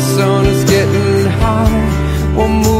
the sun is getting high. We'll move.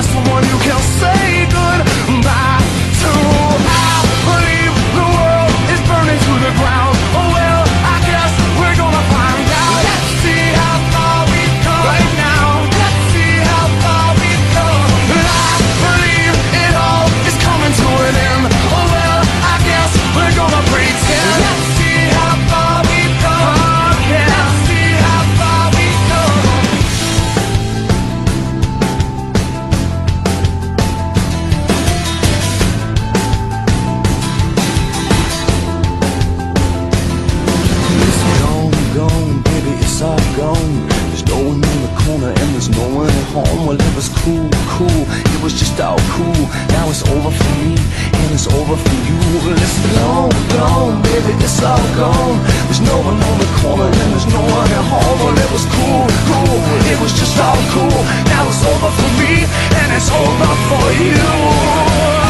Goodbyes if you over for you. Listen, long gone, baby, it's all gone. There's no one on the corner, and there's no one at home. Well, it was cool, cool, it was just all cool. Now it's over for me, and it's over for you.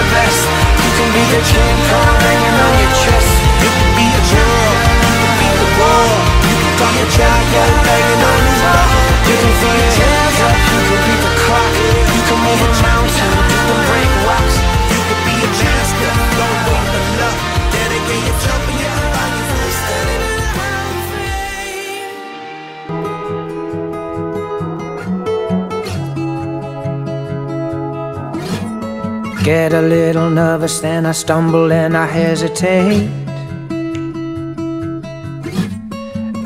The best. You can be the King Get a little nervous, then I stumble and I hesitate.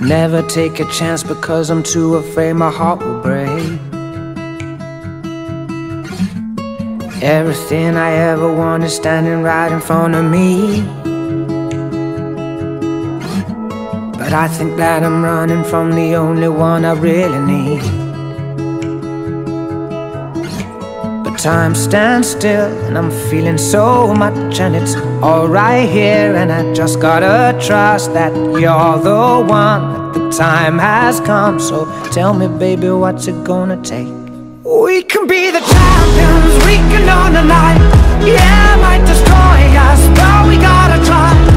Never take a chance because I'm too afraid my heart will break. Everything I ever want is standing right in front of me. But I think that I'm running from the only one I really need. Time stands still and I'm feeling so much and it's all right here and I just gotta trust that you're the one that the time has come. So tell me baby what's it gonna take? We can be the champions we can own the night yeah might destroy us but we gotta try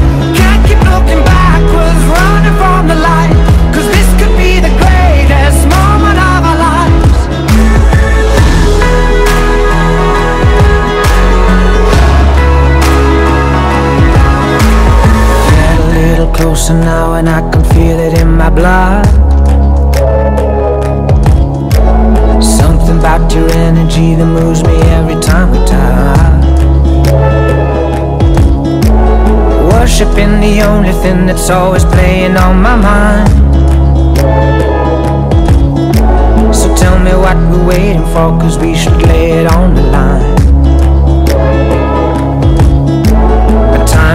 closer now and I can feel it in my blood. Something about your energy that moves me every time we touch. Worshiping the only thing that's always playing on my mind. So tell me what we're waiting for cause we should lay it on the line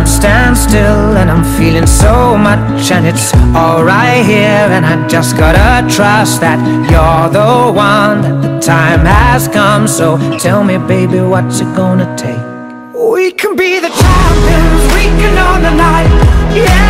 time stands still and I'm feeling so much And it's alright here and I just gotta trust that You're the one that the time has come. So tell me baby what's it gonna take? We can be the champions, we can own the night. Yeah,